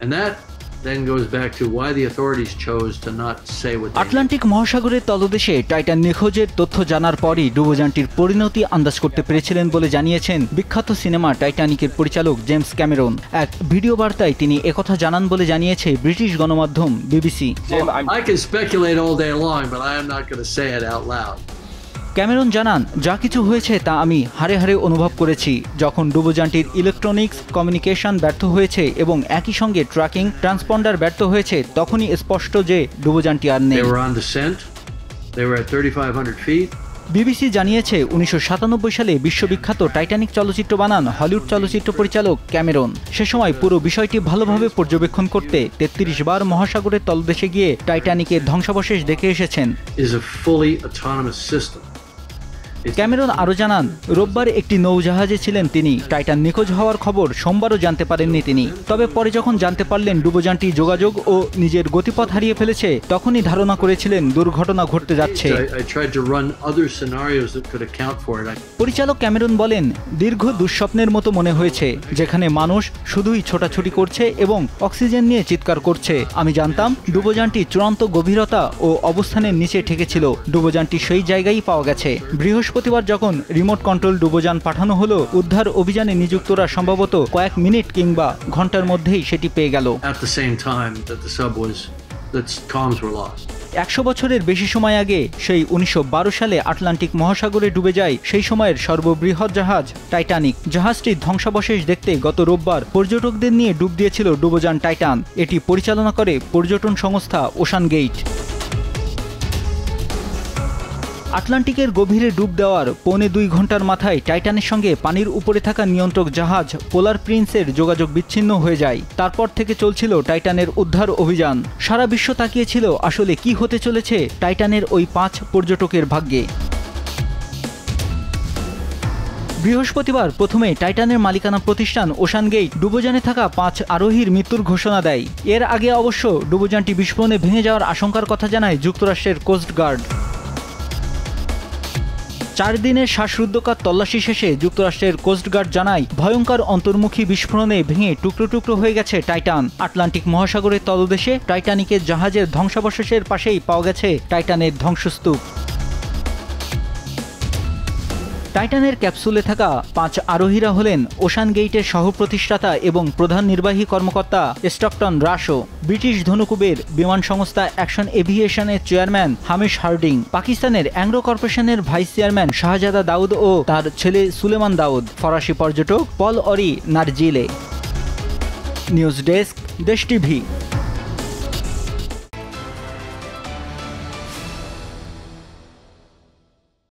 And that then goes back to why the authorities chose to not say what they. Atlantic মহাসাগরের তলদেশে Titan নিখোঁজের তথ্য জানার পরই ডুবোযানটির পরিণতি আন্দাজ করতে পেরেছিলেন বলে জানিয়েছেন বিখ্যাত সিনেমা টাইটানিকের পরিচালক জেমস ক্যামেরন এক ভিডিও বার্তায় তিনি একথা জানান বলে জানিয়েছে ব্রিটিশ গণমাধ্যম BBC I can speculate all day long, but I am not going to say it out loud. Cameron জানান যা কিছু হয়েছে তা আমি হারে হারে অনুভব করেছি। যখন ডুবোযানটির ইলেকট্রনিক্স কমিউনিকেশন ব্যর্থ হয়েছে এবং একই সঙ্গে ট্র্যাকিং ট্রান্সপন্ডার ব্যর্থ হয়েছে তখনই স্পষ্ট যে ডুবোযানটি আর নেই। They were on descent. They were at 3,500 feet. BBC জানিয়েছে উনিশশো সাতানব্বই সালে বিশ্ববিখ্যাত টাইটানিক চলচ্চিত্র বানান হলিউড চলচ্চিত্র পরিচালক ক্যামেরন। সে সময় পুরো বিষয়টি ভালোভাবে পর্যবেক্ষণ করতে তেত্রিশ বার মহাসাগরের তলদেশে গিয়ে টাইটানিকের ধ্বংসাবশেষ দেখে এসেছেন। ক্যামেরন আরও জানান রোববার একটি নৌজাহাজে ছিলেন তিনি। টাইটান নিখোঁজ হওয়ার খবর সোমবারও জানতে পারেননি তিনি। তবে পরে যখন জানতে পারলেন ডুবোযানটি যোগাযোগ ও নিজের গতিপথ হারিয়ে ফেলেছে তখনই ধারণা করেছিলেন দুর্ঘটনা ঘটতে যাচ্ছে। পরিচালক ক্যামেরন বলেন দীর্ঘ দুঃস্বপ্নের মতো মনে হয়েছে যেখানে মানুষ শুধুই ছোটাছুটি করছে এবং অক্সিজেন নিয়ে চিৎকার করছে। আমি জানতাম ডুবোযানটি চূড়ান্ত গভীরতা ও অবস্থানের নিচে ঠেকেছিল। ডুবোযানটি সেই জায়গায় পাওয়া গেছে। বৃহস্পতিবার যখন রিমোট কন্ট্রোল ডুবোযান পাঠানো হলো উদ্ধার অভিযানে নিযুক্তরা সম্ভবত কয়েক মিনিট কিংবা ঘণ্টার মধ্যেই সেটি পেয়ে গেল. একশো বছরের বেশি সময় আগে সেই উনিশশো বারো সালে আটলান্টিক মহাসাগরে ডুবে যায় সেই সময়ের সর্ববৃহৎ জাহাজ টাইটানিক। জাহাজটির ধ্বংসাবশেষ দেখতে গত রোববার পর্যটকদের নিয়ে ডুব দিয়েছিল ডুবোযান টাইটান। এটি পরিচালনা করে পর্যটন সংস্থা ওশান গেইট। আটলান্টিকের গভীরে ডুব দেওয়ার পৌনে দুই ঘণ্টার মাথায় টাইটানের সঙ্গে পানির উপরে থাকা নিয়ন্ত্রক জাহাজ পোলার প্রিন্সের যোগাযোগ বিচ্ছিন্ন হয়ে যায়। তারপর থেকে চলছিল টাইটানের উদ্ধার অভিযান। সারা বিশ্ব তাকিয়েছিল আসলে কি হতে চলেছে টাইটানের ওই পাঁচ পর্যটকের ভাগ্যে। বৃহস্পতিবার প্রথমে টাইটানের মালিকানা প্রতিষ্ঠান ওশান গেইট ডুবোজানে থাকা পাঁচ আরোহীর মৃত্যুর ঘোষণা দেয়। এর আগে অবশ্য ডুবোজানটি বিস্ফোরণে ভেঙে যাওয়ার আশঙ্কার কথা জানায় যুক্তরাষ্ট্রের কোস্টগার্ড চার দিনের শ্বাসরুদ্ধকার তল্লাশি শেষে যুক্তরাষ্ট্রের কোস্টগার্ড জানায়, ভয়ঙ্কর অন্তর্মুখী বিস্ফোরণে ভেঙে টুকরো টুকরো হয়ে গেছে টাইটান। আটলান্টিক মহাসাগরের তলদেশে টাইটানিকের জাহাজের ধ্বংসাবশেষের পাশেই পাওয়া গেছে টাইটানের ধ্বংসস্তূপ। টাইটানের ক্যাপসুলে থাকা পাঁচ আরোহীরা হলেন ওশান গেইটের সহ প্রতিষ্ঠাতা এবং প্রধান নির্বাহী কর্মকর্তা স্টকটন রাশো ব্রিটিশ ধনুকুবের বিমান সংস্থা অ্যাকশন এভিয়েশনের চেয়ারম্যান হামিশ হার্ডিং। পাকিস্তানের অ্যাংলো কর্পোরেশনের ভাইস চেয়ারম্যান শাহজাদা দাউদ ও তার ছেলে সুলেমান দাউদ। ফরাসি পর্যটক Paul Henri Nargeolet. News desk Desh TV.